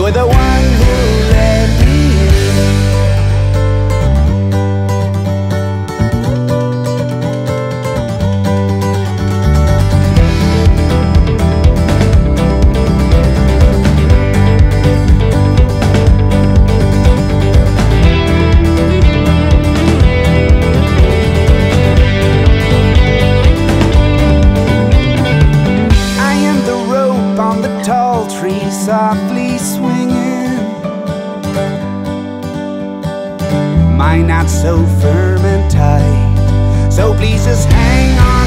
You were the one Mine not so firm and tight. So please just hang on